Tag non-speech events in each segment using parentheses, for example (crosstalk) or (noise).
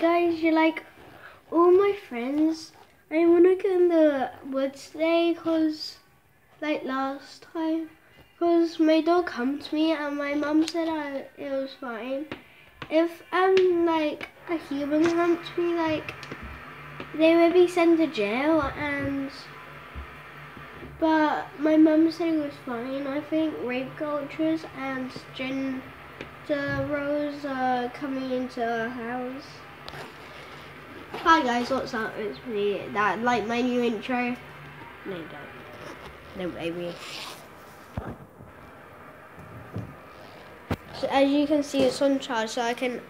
guys, you're like all my friends. I wanna go in the woods today because like last time. Because my dog humped me and my mum said I, it was fine. If um like a human humped me, like they would be sent to jail and but my mum said it was fine. I think rape cultures and gender roles are coming into our house. Hi guys, what's up? It's me. That like my new intro. No, don't. No, baby. So as you can see, it's on charge, so I can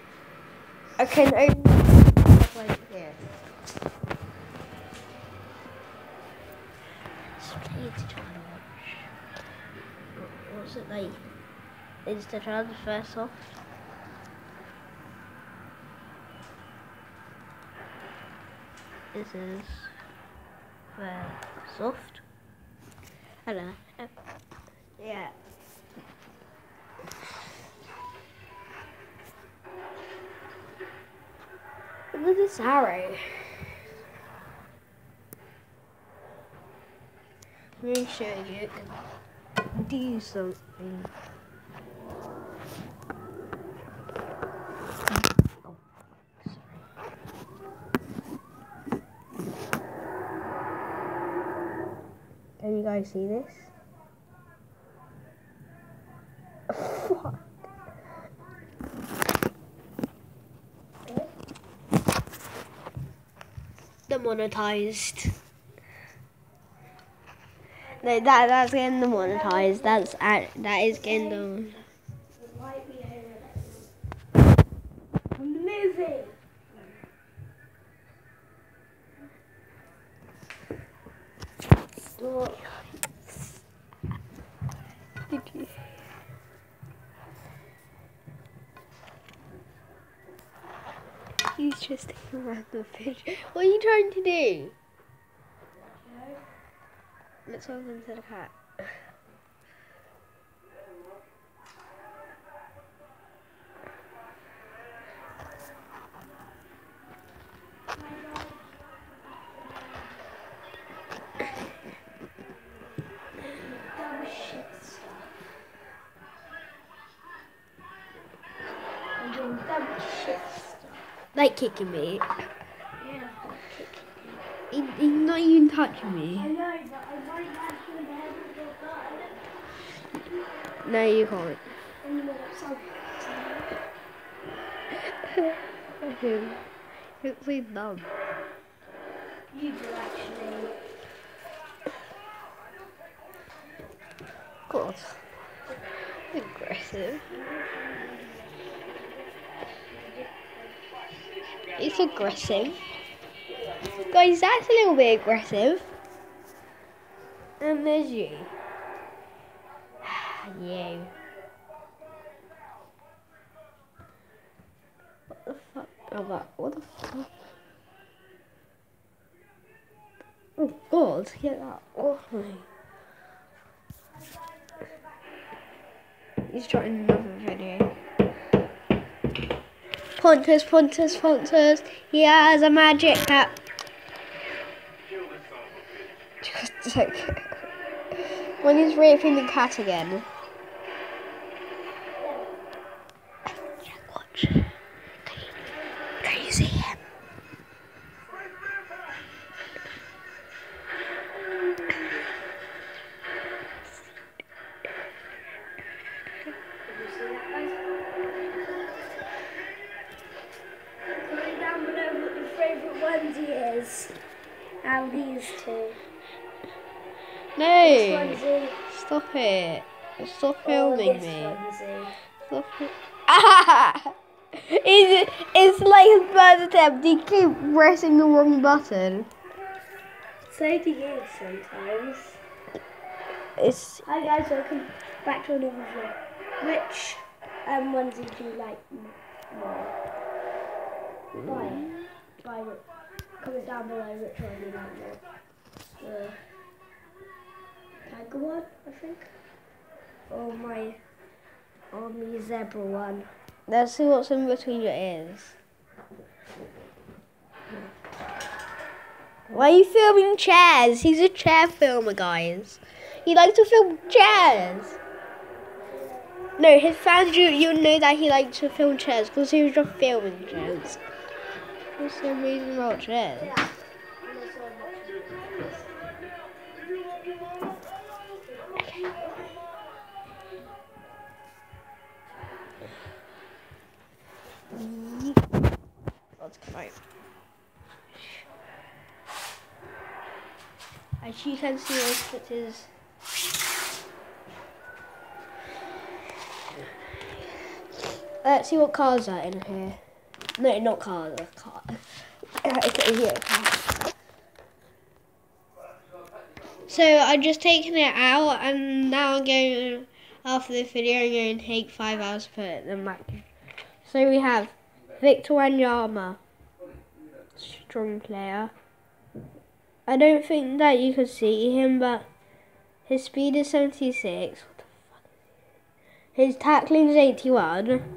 I can open it like this. Speed charge. What- What's it like? Is the transfer soft? This is very soft. I don't know. Uh, Yeah. Look at this arrow. Let me show you. Do something. Oh, sorry. Can you guys see this? (laughs) Fuck. Demonetized. No, that that's getting demonetized. That's that is getting dem- He's just taking around the fish. What are you trying to do? Let's go into the cat. Dumb shit stuff. I'm doing dumb shit stuff. Like kicking me. Yeah. He, he's not even touching me. I know, but I might actually be able to do that. No, you can't. Something. It's so dumb. You do actually. God. Aggressive. It's aggressive. Guys, that's a little bit aggressive. And there's you. (sighs) you. What the fuck? Oh, that, what the fuck? Oh god, get that off me. He's trying another video. Pontus, Pontus, Pontus. He has a magic like when he's raping the cat again. These two. No! Stop it! Stop filming me. Stop it. (laughs) Ah! It's, it's like his bird attempt. He keep pressing the wrong button. So do you sometimes. It's Hi guys, welcome back to another vlog. Which um, onesie do you like more? Buy it. Comment down below which one you like more. The tiger one, I think. Or my, or the zebra one. let's see what's in between your ears. Why are you filming chairs? He's a chair filmer, guys. He likes to film chairs. No, his fans, you, you know that he likes to film chairs because he was just filming chairs. What's the reason about chairs? Let's come out. As you can see, this it is. Let's see what cars are in here. No, not cars. a Car. Okay, here. So I've just taken it out, and now I'm going. After this video, I'm going to take five hours to put them back. So we have Victor Wanyama, strong player. I don't think that you could see him, but his speed is 76. His tackling is 81.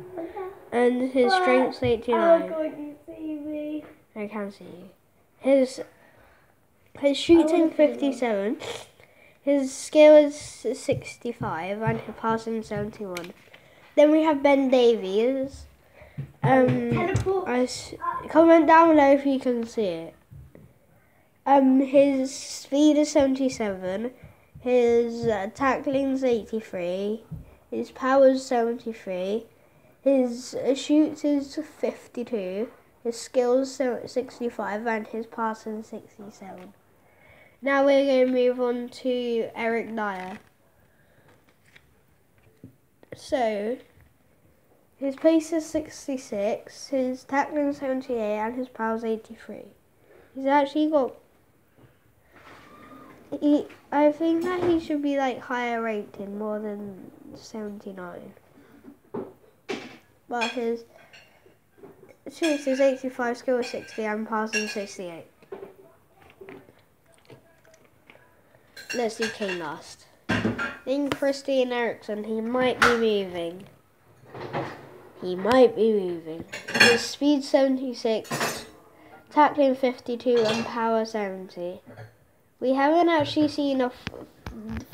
And his strength's 89. I can see you. His, his shooting 57. His skill is 65 and his passing 71. Then we have Ben Davies. Um, I s- comment down below if you can see it. Um, his speed is 77. His uh, tackling is 83. His power is 73. His shoots is 52. His skills so 65 and his passing 67. Now we're going to move on to Eric Dier. So, his pace is 66, his tackling 78 and his power's 83. He's actually got he, I think that he should be like higher rated, more than 79. But his shoots is 85, skill is 60, and passing 68. Let's do Kane last. Then Christian Eriksen, he might be moving. He might be moving. His speed 76, tackling 52, and power 70. We haven't actually seen a f-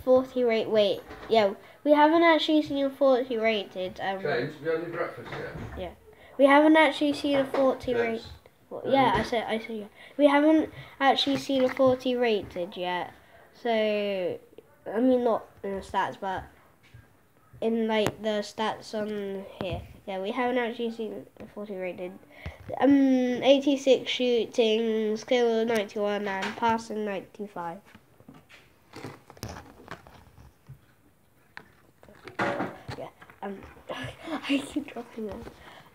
40 rate. Wait, yeah, we haven't actually seen a 40 rated. Um, James, have you had any breakfast yet? we haven't actually seen a 40 rate. James, Well, yeah, I said, I said, yeah. We haven't actually seen a 40 rated yet. So, I mean, not in the stats, but in like the stats on here. Yeah, we haven't actually seen a 40 rated. Um, 86 shooting, skill 91, and passing 95. Yeah, um, (laughs) I keep dropping them.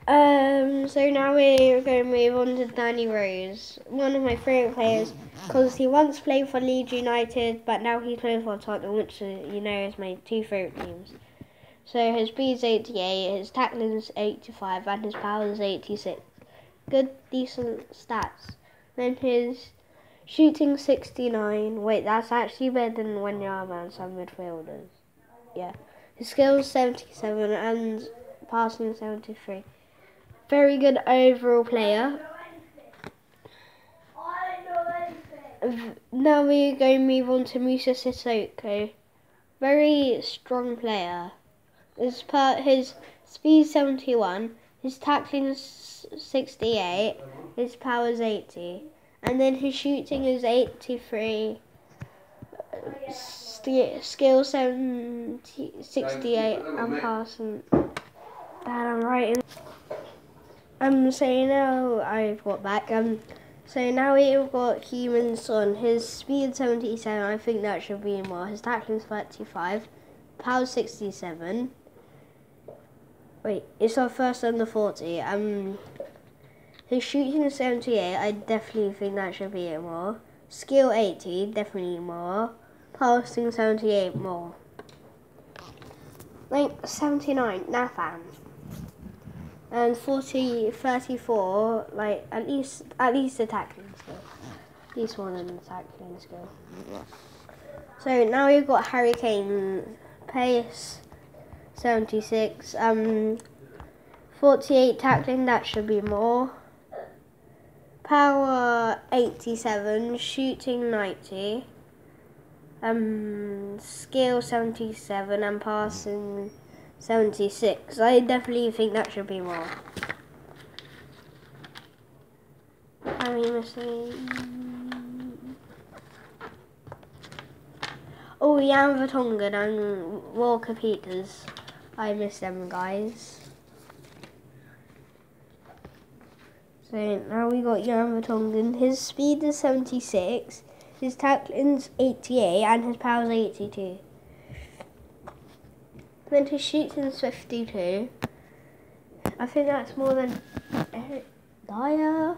Um, so now we're going to move on to Danny Rose, one of my favourite players, because he once played for Leeds United, but now he's playing for Tottenham, which uh, you know is my two favourite teams. So his speed's 88, his tackling's 85, and his power's 86. Good, decent stats. Then his shooting 69. Wait, that's actually better than Wanyama and some midfielders. Yeah. Skills 77 and passing 73. Very good overall player. Now we're going to move on to Moussa Sissoko. Very strong player. His part his speed 71, his tackling is 68, his power is 80, and then his shooting is 83. St- skill 70, 68 and passing. that I'm writing. Um, so now I've got back. Um, so now we've got Heung-min Son. His speed 77. I think that should be more. His tackling 35. Power 67. Wait, it's our first under 40. Um, his shooting is 78. I definitely think that should be more. Skill 80. Definitely more. Passing 78 more. Like 79. Nathan and 40, 34, like at least at least the tackling skill. At least one in the skill. So now we've got Harry Kane, pace, 76, um, 48 tackling, that should be more. power 87, shooting 90, um, skill 77, and passing 76. I definitely think that should be more. I mean. Oh, Jan Vertonghen and Walker Peters. I miss them guys. So now we got Jan Vertonghen. His speed is 76, his tackling's 88, and his power's 82. Then his shooting's 52. I think that's more than Eric Dier.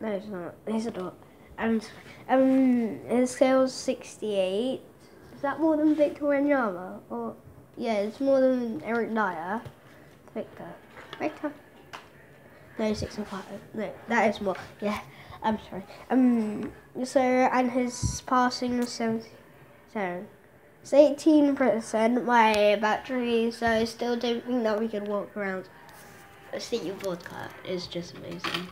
No, it's not. It's not. And um, his scale's 68. Is that more than Victor Wanyama? Or yeah, it's more than Eric Dier. Victor. Victor. No, six and five. No, that is more. Yeah, I'm sorry. Um, so and his passing was seventy-seven. It's eighteen percent my battery, so I still don't think that we can walk around. Think your vodka is just amazing.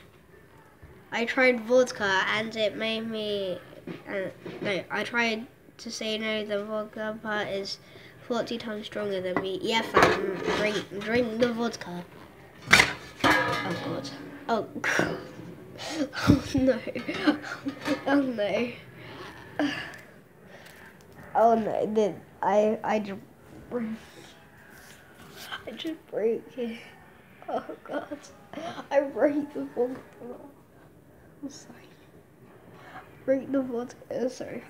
I tried vodka and it made me. Uh, no, I tried to say no. The vodka part is 40 times stronger than me. Yeah, fam, drink, drink the vodka. Oh god. Oh. God. Oh no. (laughs) Oh no. (sighs) Oh no. The, I I just I just break it. Oh god. I break the vodka. I'm sorry. Break the vodka. Sorry.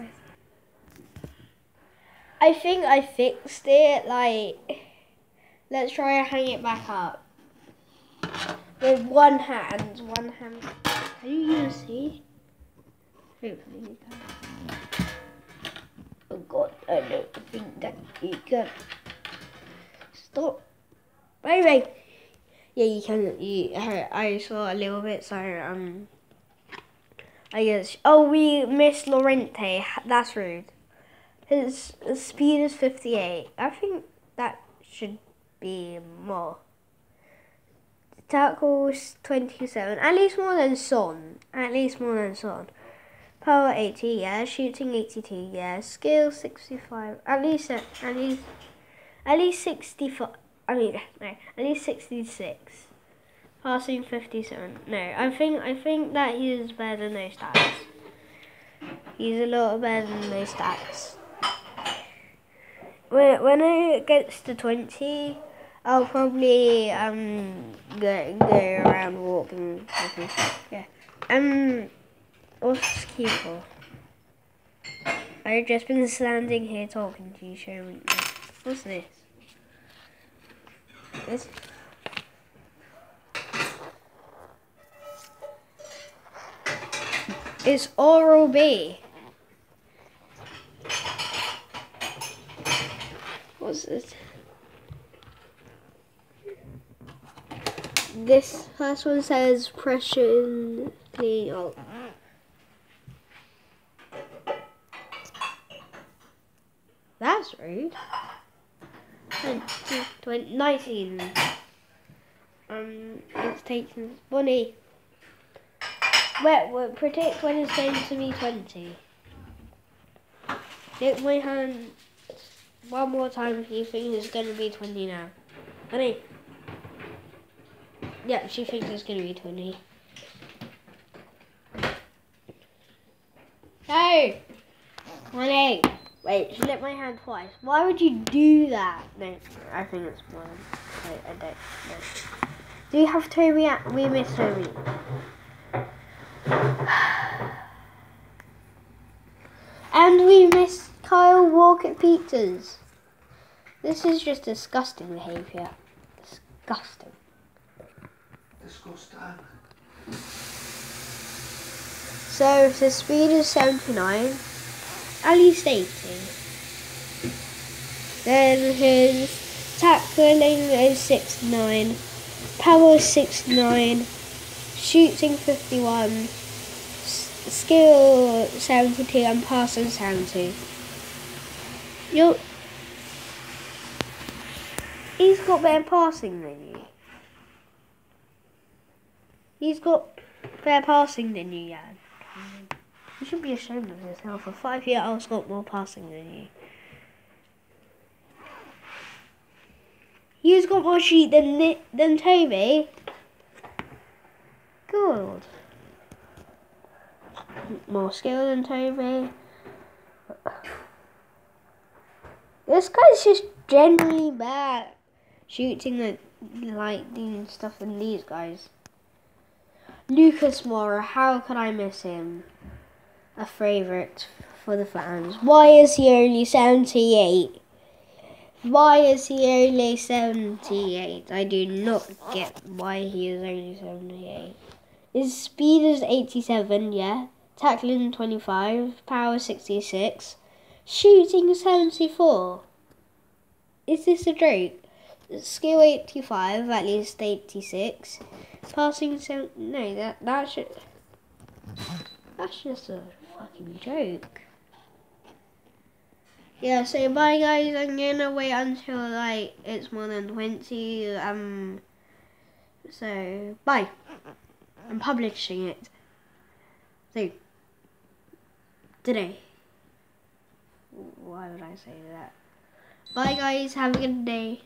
I think I fixed it. Like, let's try and hang it back up with one hand. One hand. Can you gonna see? Hopefully you can. Oh God, I don't think that you can. Stop, baby. Yeah, you can. You, I saw a little bit, so um. I guess. Oh, we missed Llorente. That's rude. His, his speed is 58. I think that should be more. Tackle is 27. At least more than Son. At least more than Son. Power 80, yeah. Shooting 82, yeah. Skill 65. At least, uh, at least, at least 65. I mean, (laughs) no, at least 66. Passing 57. No, I think, I think that he is better than those stats. He's a lot better than those stats when when it gets to twenty, I'll probably um go go around walking. Yeah. Um, what's keyboard? I've just been standing here talking to you, showing you. What's this? This. It's Oral B. was it? This first one says pressure the oh. That's rude. 20, 19. Um, it's taking Bonnie. Wait, wait, predict when it's going to be 20. Take my hand one more time if you think it's going to be 20 now. Honey. Yeah, she thinks it's going to be 20. Hey! Honey! Wait, she lit my hand twice. Why would you do that? No, I think it's one. Wait, I don't know. Do you have Toby? We miss Toby. (sighs) and we miss Kyle Walker Peters. This is just disgusting behaviour. Disgusting. So if the speed is 79, at least 80. Then his tackling is 69, power is 69, shooting 51, skill 72 and passing 70. You're He's got better passing than you. He's got better passing than you, Jan. You should be ashamed of yourself. For five years, I've got more passing than you. He's got more sheet than than Toby. Good. More skill than Toby. This guy's just generally bad shooting the lightning stuff than these guys. Lucas Moura, how could I miss him? A favourite for the fans. Why is he only 78? Why is he only 78? I do not get why he is only 78. His speed is 87, yeah. Tackling 25, power 66, shooting 74. Is this a joke? Skill 85, at least 86. Passing seven. No, that that should. That's just a fucking joke. Yeah. So bye, guys. I'm gonna wait until like it's more than twenty. Um. So bye. I'm publishing it. So today. Why would I say that? Bye, guys. Have a good day.